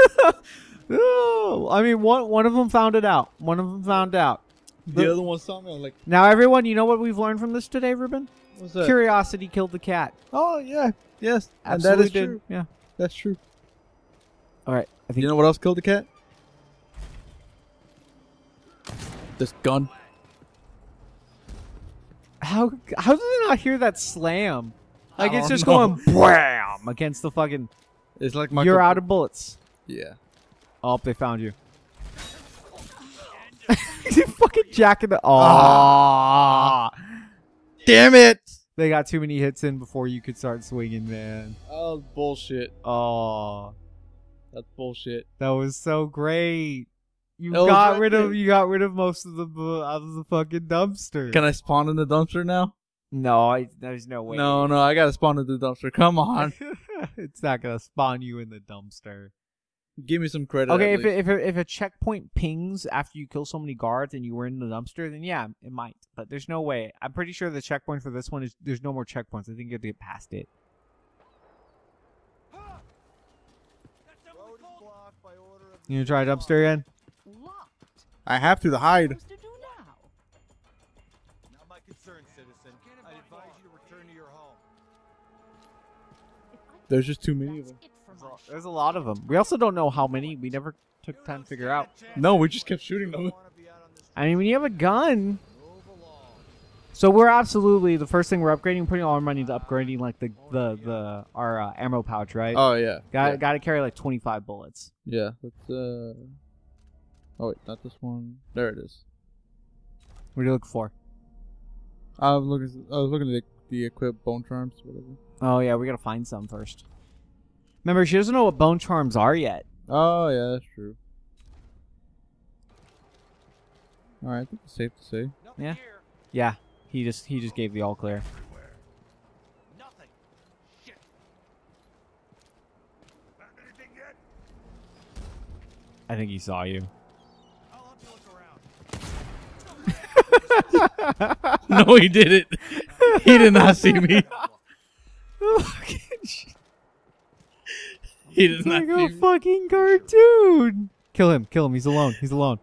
I mean, one one of them found it out. One of them found out. The The- other one saw me. Like, Now, everyone, you know what we've learned from this today, Ruben? "What's that?" Curiosity killed the cat. oh yeah, yes, and Absolutely that is did. true. Yeah. That's true. All right. I think You know what else killed the cat? This gun. how how did they not hear that slam? Like it's just know. going bam against the fucking. It's like my. You're out of bullets. Yeah. Oh, they found you. you fucking jacking the. Oh. Ah. Damn it! They got too many hits in before you could start swinging, man. Oh bullshit. Oh, That's bullshit. that was so great. You That got rid of you got rid of most of the out of the fucking dumpster. Can I spawn in the dumpster now? no, I, there's no way. No, no, I gotta spawn in the dumpster. Come on, it's not gonna spawn you in the dumpster. Give me some credit. Okay, at if least. it, if a, if a checkpoint pings after you kill so many guards and you were in the dumpster, then yeah, it might. But there's no way. I'm pretty sure the checkpoint for this one is there's no more checkpoints. I think you have to get past it. You gonna try dumpster again? Locked. I have to hide. What's to do now? Not my concern, citizen. I advise you to return to your home. There's just too many of them. There's a lot of them. We also don't know how many. We never took time to figure out. No, we just kept shooting them. I mean, when you have a gun, so we're absolutely the first thing we're upgrading, putting all our money into upgrading like the the the our uh, ammo pouch, right? Oh yeah. got yeah. got to carry like 25 bullets. Yeah. Let's uh. Oh wait, not this one. There it is. What are you looking for? I was looking. I was looking at the, the equipped bone charms, whatever. Oh yeah, we gotta find some first. Remember, she doesn't know what bone charms are yet. Oh yeah, that's true. All right, I think it's safe to say. Nothing Yeah. here. Yeah, he just he just gave the all clear. Nothing. Shit. Found anything yet? I think he saw you. I'll help you look around. no, he didn't. he did not see me. He did It's not like a me. fucking cartoon. Kill him! Kill him! He's alone. He's alone.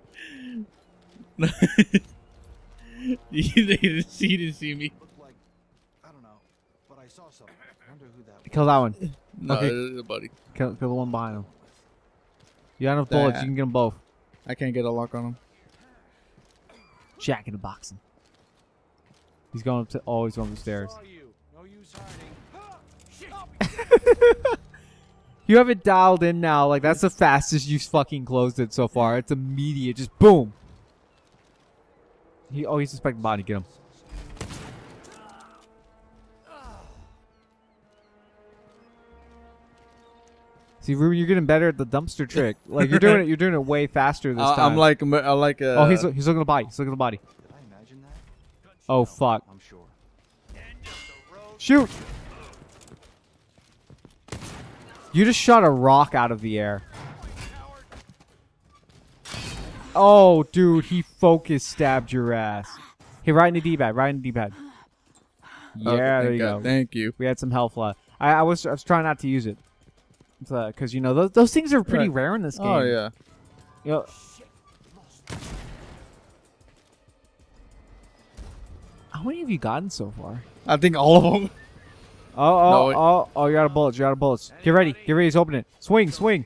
he didn't see. He didn't see me. Like, I don't know, but I saw something. I wonder who that. Kill that one. No, Okay. it's buddy. Kill, kill the one behind him. You got enough bullets. That- You can get them both. I can't get a lock on him. Jack in the boxing. He's going up to. Oh, he's going upstairs. Saw you. No use hiding. Shit. You have it dialed in now. Like that's the fastest you fucking closed it so far. It's immediate. Just boom. He oh he's suspecting body. Get him. See, Ruben, you're getting better at the dumpster trick. Like you're doing it. You're doing it way faster this I, time. I'm like, I like. Uh, oh, he's he's looking at the body. He's looking at the body. Did I imagine that? Oh fuck! I'm sure. Shoot! You just shot a rock out of the air. Oh, dude, he focus stabbed your ass. Hey, right in the D-pad, right in the D-pad. Yeah, there thank you God. go. Thank you. We had some health left. I, I was I was trying not to use it, because uh, you know those those things are pretty Right. rare in this oh, game. Oh yeah. You know- How many have you gotten so far? I think all of them. Oh, oh, No, oh, oh, you got a bullets, you got a bullets. Get ready, get ready, he's opening it. Swing, swing.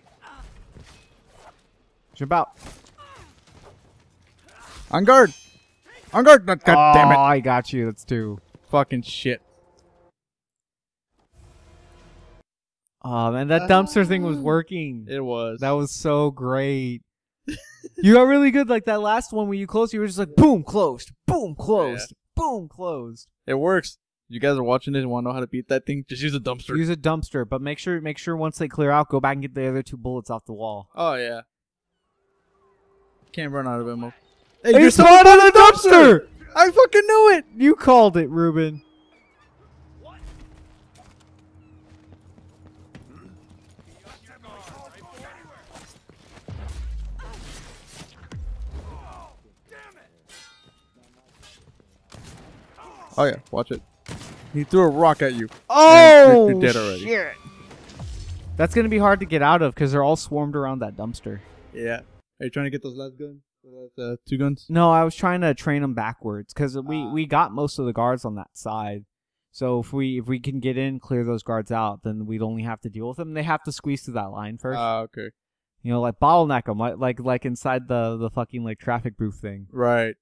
Jump out. On guard. On guard. God oh, damn it. Oh, I got you, that's two. Fucking shit. Oh, man, that dumpster thing was working. It was. That was so great. you got really good, like that last one when you closed, you were just like, boom, closed, boom, closed, boom, closed. It works. You guys are watching this and want to know how to beat that thing? Just use a dumpster. Use a dumpster, but make sure, make sure once they clear out, go back and get the other two bullets off the wall. oh yeah. Can't run out of ammo. Hey, you're still on the dumpster! I fucking knew it. You called it, Ruben. Oh yeah, watch it. He threw a rock at you. Oh, you're dead already. shit. That's gonna be hard to get out of because they're all swarmed around that dumpster. Yeah. Are you trying to get those last guns? Uh, two guns? No, I was trying to train them backwards because we Ah. we got most of the guards on that side. So if we if we can get in, clear those guards out, then we'd only have to deal with them. They have to squeeze through that line first. Ah, okay. you know, like bottleneck them, like like like inside the the fucking like traffic booth thing. Right.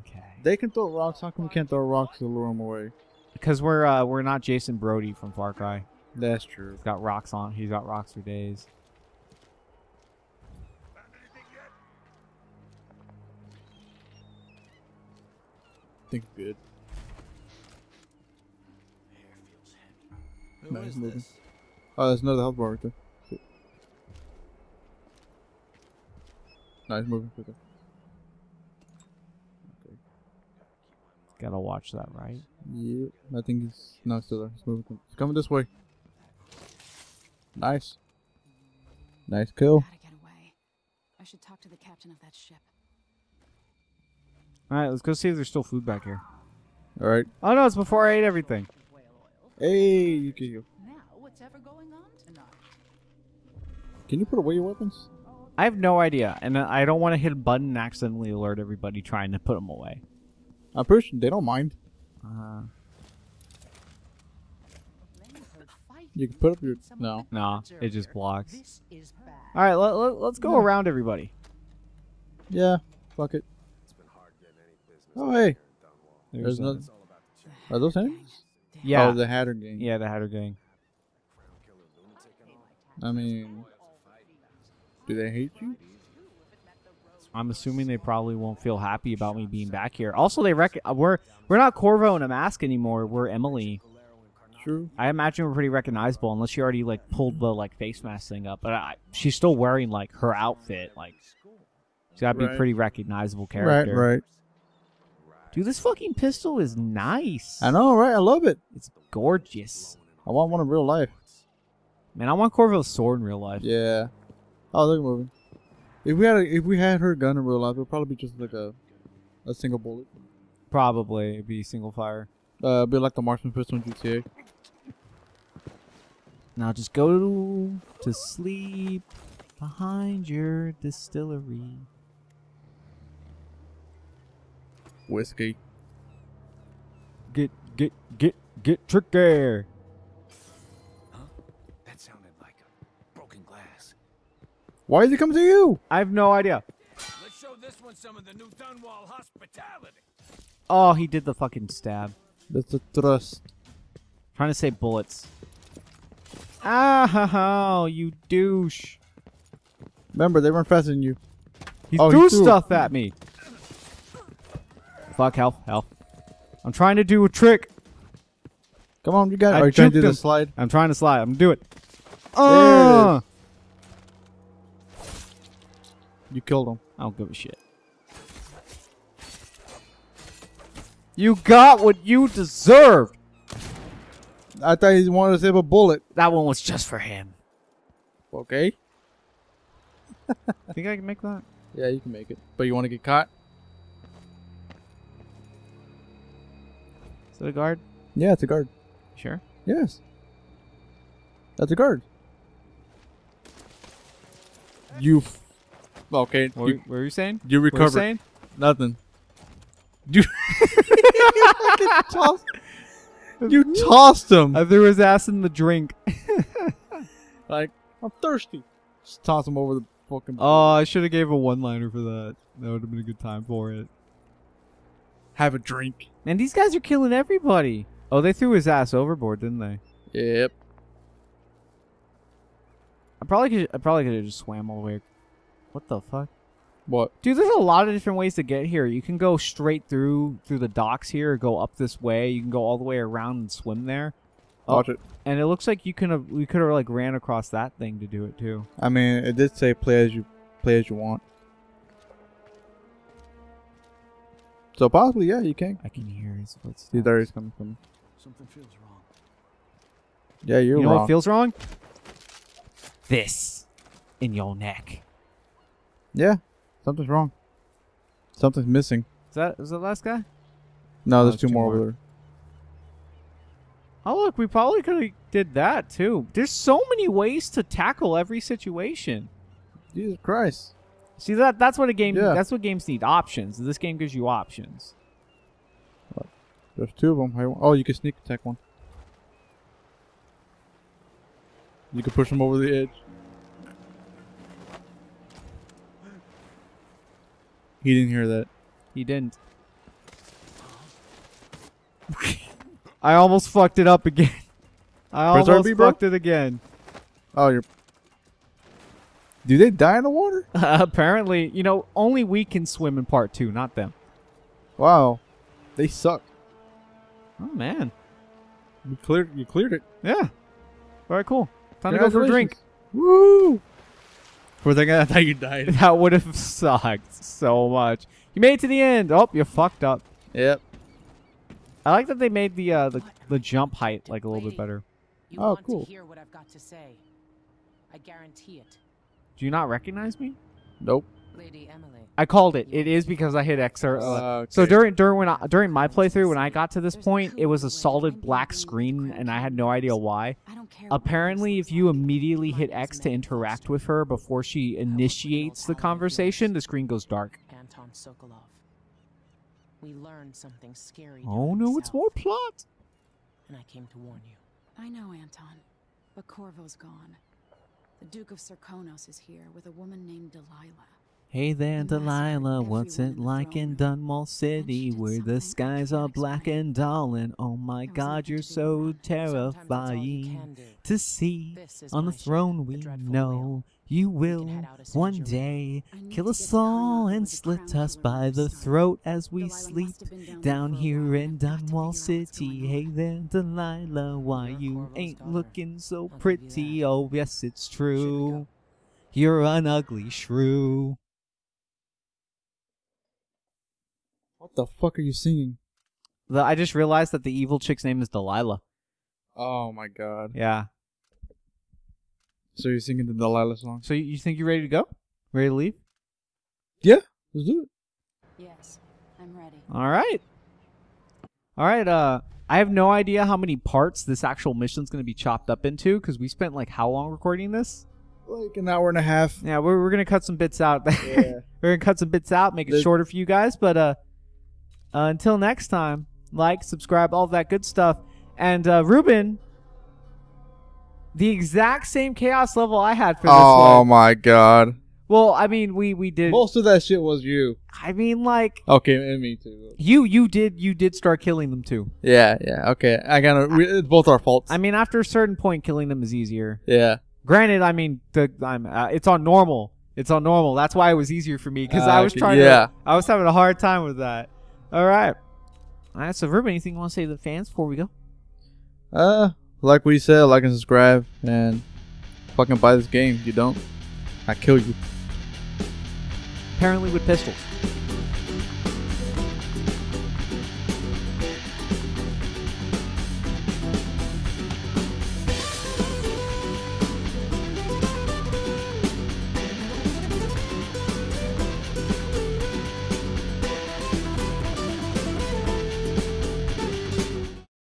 Okay. They can throw rocks. How come we can't throw rocks to lure them away? Because we're uh we're not Jason Brody from Far Cry. That's true. He's got rocks on. He's got rocks for days. think good. Who Nice is moving. this? Oh, there's another health bar right there. Nice moving. Right there. Gotta watch that, right? Yeah, I think he's no it's still there. He's moving. He's coming this way. Nice. Nice kill. Gotta get away. I should talk to the captain of that ship. All right, let's go see if there's still food back here. All right. Oh no, it's before I ate everything. Whale oil. Hey, you can you. Now, what's going on tonight? Can you put away your weapons? I have no idea, and I don't want to hit a button and accidentally alert everybody trying to put them away. I'm pretty sure they don't mind. Uh, Lenny heard fighting. You can put up your no. the no, it just blocks. This is bad. All right, let, let, let's go Yeah. around everybody. Yeah, fuck it. Oh hey, There's, there's nothing. Are those enemies? Yeah, Oh, the Hatter gang. yeah, the Hatter gang. I mean, do they hate you? I'm assuming they probably won't feel happy about me being back here. Also, they rec- uh, we're we're not Corvo in a mask anymore. We're Emily. True. I imagine we're pretty recognizable unless she already like pulled the like face mask thing up. But I, she's still wearing like her outfit. Like, she's gotta be Right. pretty recognizable character. Right, right. Dude, this fucking pistol is nice. I know, right? I love it. It's gorgeous. I want one in real life. Man, I want Corvo's sword in real life. Yeah. Oh, they're moving. If we had a, if we had her gun in real life, it would probably be just like a a single bullet. Probably it'd be single fire. Uh, be like the marksman pistol in GTA. Now just go to, sleep behind your distillery. Whiskey. Get get get get tricky. That sounded like a broken glass. Why is he coming to you? I have no idea. Let's show this one some of the new Dunwall hospitality. Oh, he did the fucking stab. That's the thrust. Trying to say bullets. Ah, ha, ha, you douche. Remember, they run faster than you. He Oh, he threw threw- stuff at me. Fuck, health, health. I'm trying to do a trick. Come on, you got it. I Are you trying to do juked the slide? I'm trying to slide. I'm gonna do it. There it Oh! You killed him. I don't give a shit. You got what you deserved. I thought he wanted to save a bullet. That one was just for him. Okay. I Think I can make that? Yeah, you can make it. But you want to get caught? Is that a guard? Yeah, it's a guard. Sure. Yes. That's a guard. You. Okay. What, You, were- what were you saying? you What were you recovered. saying? Nothing. You. tossed, you tossed him. I threw his ass in the drink. like, I'm thirsty. Just toss him over the fucking. Oh, I should have gave a one-liner for that. That would have been a good time for it. Have a drink. Man, these guys are killing everybody. Oh, they threw his ass overboard, didn't they? Yep. I probably could. I probably could have just swam all the way. What the fuck? What? Dude, there's a lot of different ways to get here. You can go straight through through the docks here, or go up this way. You can go all the way around and swim there. Oh, Watch it. and it looks like you can have we could have like ran across that thing to do it too. I mean, it did say play as you play as you want. So possibly, yeah, you can. I can hear his footsteps. See, there he's coming from. Something feels wrong. Yeah, you're you know wrong. what feels wrong? This in your neck. Yeah, something's wrong. Something's missing. Is that is that the last guy? No, there's there's two two more more. over there. Oh look, we probably could have did that too. There's so many ways to tackle every situation. Jesus Christ. See that that's what a game Yeah. that's what games need options. This game gives you options. There's two of them. Oh, you can sneak attack one. You can push them over the edge. He didn't hear that. He didn't. I almost fucked it up again. I Press almost RB, fucked it again. Oh, you're. Do they die in the water? apparently, you know, only we can swim in part two, not them. Wow, they suck. Oh man. You cleared. You cleared it. Yeah. All right, cool. Time to go for a drink. Woo! For a second, I thought you died. That would have sucked so much. You made it to the end. Oh, you're fucked up. yep. I like that they made the uh, the, the jump height like a little bit better. You Oh, want cool. to hear what I've got to say. I guarantee it. Do you not recognize me? Nope. Lady Emily. I called it. It is because I hit X. Or, uh, So during during when I, during my playthrough, when I got to this point, it was a solid black screen, and I had no idea why. I don't care. Apparently, if you immediately hit X to interact with her before she initiates the conversation, the screen goes dark. Anton Sokolov. We learned something scary. Oh down no, it's more plot. And I came to warn you. I know, Anton. But Corvo's gone. The Duke of Serkonos is here with a woman named Delilah. Hey there, Delilah. What's it like in room. Dunmore And she City where the skies are black and dull? And oh my God, you're so about it. Sometimes that's all you terrifying to see on the throne. We know you will head out as soon as one day kill us get to Karnak all and slit us by the throat as we sleep must have been down, down there for a here in and I've got to Dunwall figure out what's City. Hey there, Delilah, why you ain't looking so I'll give you pretty? Oh, yes, it's true. You're an ugly shrew. What the fuck are you singing? The, I just realized that the evil chick's name is Delilah. Oh my god. Yeah. So you're singing the Delilah song? So you, you think you're ready to go? Ready to leave? Yeah. Let's do it. Yes, I'm ready. All right. All right. Uh, I have no idea how many parts this actual mission's going to be chopped up into because we spent like how long recording this? Like an hour and a half. Yeah, we're, we're going to cut some bits out. Yeah. we're going to cut some bits out, make it The- shorter for you guys. But uh, uh, until next time, like, subscribe, all that good stuff. And uh, Ruben, the exact same chaos level I had for this Oh one. my god. Well, I mean, we we did. Most of that shit was you. I mean, like Okay, and me too. you you did you did start killing them too. Yeah, yeah. Okay, I gotta. We, it's both our faults. I mean, after a certain point, killing them is easier. yeah. Granted, I mean, the I'm uh, it's on normal. It's on normal. That's why it was easier for me because Ah, I was okay, trying yeah. to. I was having a hard time with that. All right. All right. So, Ruben, anything you want to say to the fans before we go? Uh, like we said, like and subscribe, and fucking buy this game. If you don't, I kill you. Apparently, with pistols.